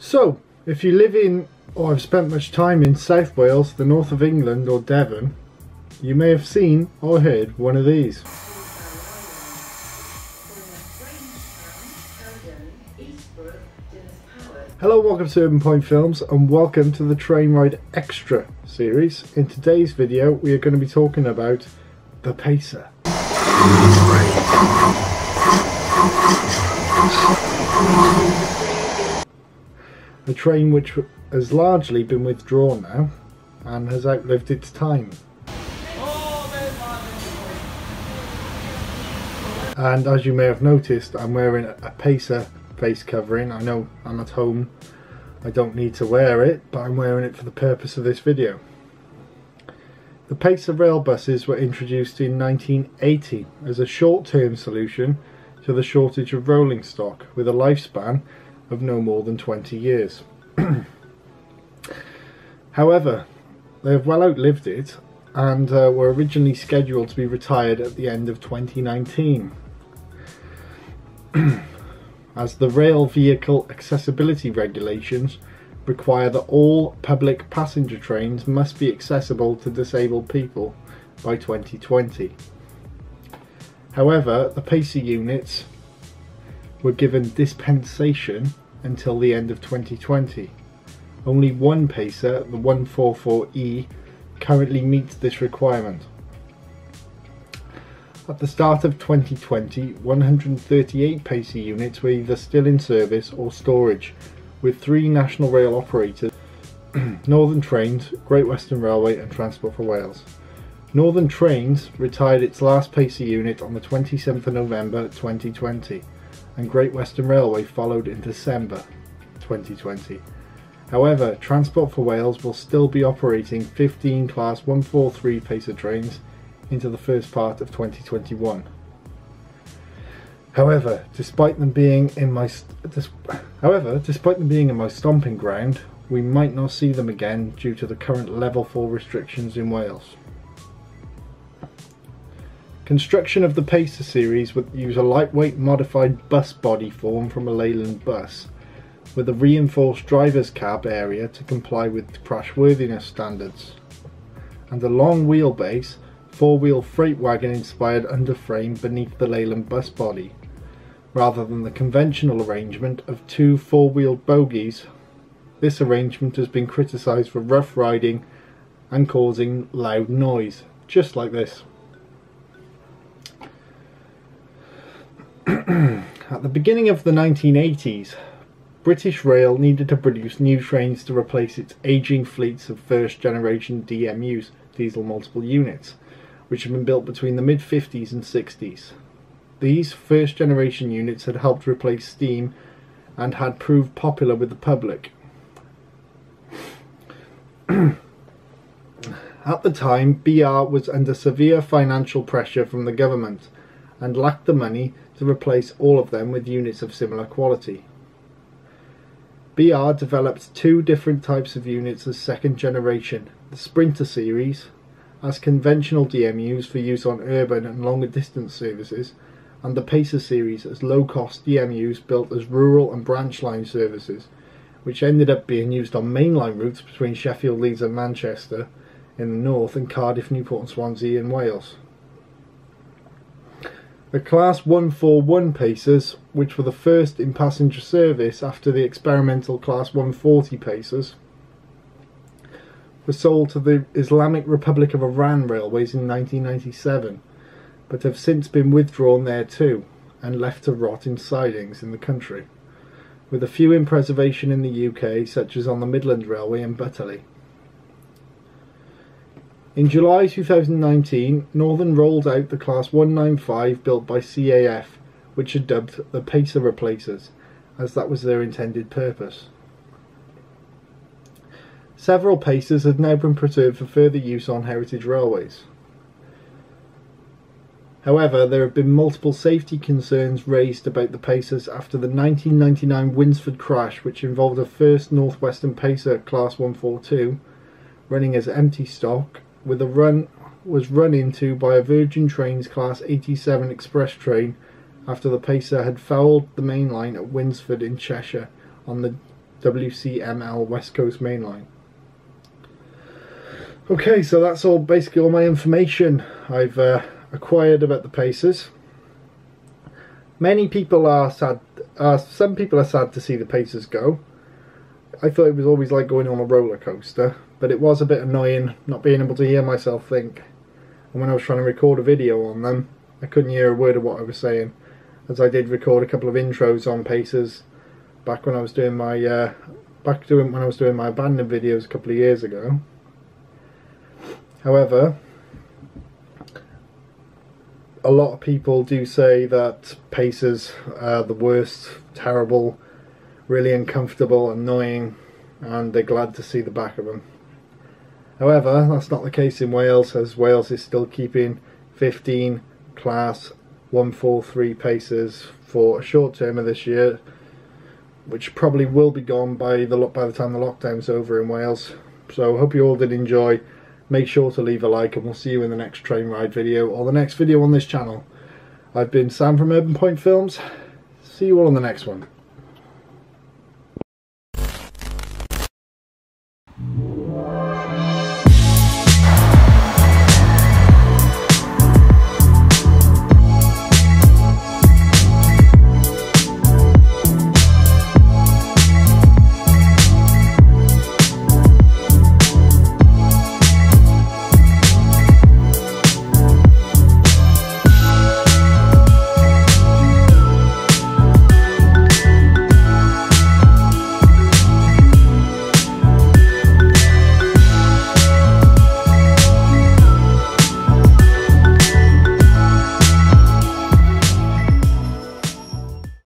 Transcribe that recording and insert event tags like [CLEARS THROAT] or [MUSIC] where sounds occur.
So, if you live in or have spent much time in South Wales, the north of England or Devon, you may have seen or heard one of these. Hello, welcome to Urban Point Films and welcome to the Train Ride Extra series. In today's video we are going to be talking about the Pacer. A train which has largely been withdrawn now and has outlived its time. And as you may have noticed, I'm wearing a Pacer face covering. I know I'm at home, I don't need to wear it, but I'm wearing it for the purpose of this video. The Pacer rail buses were introduced in 1980 as a short-term solution to the shortage of rolling stock with a lifespan of no more than 20 years. [CLEARS THROAT] However, they have well outlived it and uh, were originally scheduled to be retired at the end of 2019. [CLEARS THROAT] as the rail vehicle accessibility regulations require that all public passenger trains must be accessible to disabled people by 2020. However, the PACER units were given dispensation until the end of 2020. Only one Pacer, the 144E, currently meets this requirement. At the start of 2020, 138 Pacer units were either still in service or storage, with three national rail operators, [CLEARS THROAT] Northern Trains, Great Western Railway and Transport for Wales. Northern Trains retired its last Pacer unit on the 27th of November 2020 and Great Western Railway followed in December 2020. However, Transport for Wales will still be operating 15 Class 143 Pacer trains into the first part of 2021. However, despite them being in my however, despite them being in my stomping ground, we might not see them again due to the current level 4 restrictions in Wales. Construction of the Pacer series would use a lightweight modified bus body form from a Leyland bus, with a reinforced driver's cab area to comply with crashworthiness standards, and a long wheelbase, four-wheel freight wagon inspired underframe beneath the Leyland bus body, rather than the conventional arrangement of two four-wheeled bogies. This arrangement has been criticised for rough riding and causing loud noise, just like this. [CLEARS THROAT] At the beginning of the 1980s, British Rail needed to produce new trains to replace its ageing fleets of first generation DMUs, diesel multiple units, which had been built between the mid 50s and 60s. These first generation units had helped replace steam and had proved popular with the public. [CLEARS THROAT] At the time, BR was under severe financial pressure from the government and lacked the money to replace all of them with units of similar quality. BR developed two different types of units as second generation, the Sprinter series as conventional DMUs for use on urban and longer distance services, and the Pacer series as low-cost DMUs built as rural and branch line services, which ended up being used on mainline routes between Sheffield, Leeds and Manchester in the north and Cardiff, Newport and Swansea in Wales. The Class 141 Pacers, which were the first in passenger service after the experimental Class 140 Pacers, were sold to the Islamic Republic of Iran Railways in 1997, but have since been withdrawn there too and left to rot in sidings in the country, with a few in preservation in the UK, such as on the Midland Railway in Butterley. In July 2019, Northern rolled out the Class 195 built by CAF, which are dubbed the Pacer Replacers, as that was their intended purpose. Several Pacers have now been preserved for further use on heritage railways. However, there have been multiple safety concerns raised about the Pacers after the 1999 Winsford crash, which involved a first Northwestern Pacer Class 142 running as empty stock with a run was run into by a Virgin Trains Class 87 express train after the Pacer had fouled the main line at Winsford in Cheshire on the WCML West Coast Main Line. Okay, so that's all basically all my information I've uh, acquired about the Pacers. Many people are sad. Uh, some people are sad to see the Pacers go. I thought it was always like going on a roller coaster, but it was a bit annoying not being able to hear myself think. And when I was trying to record a video on them, I couldn't hear a word of what I was saying, as I did record a couple of intros on Pacers back when I was doing my uh, back doing when I was doing my abandoned videos a couple of years ago. However, a lot of people do say that Pacers are the worst, terrible, really uncomfortable, annoying, and they're glad to see the back of them. However, that's not the case in Wales, as Wales is still keeping 15 class 143 Pacers for a short term of this year, which probably will be gone by the by the time the lockdown's over in Wales. So hope you all did enjoy make sure to leave a like and we'll see you in the next train ride video or the next video on this channel. I've been Sam from Urban Point Films. See you all on the next one.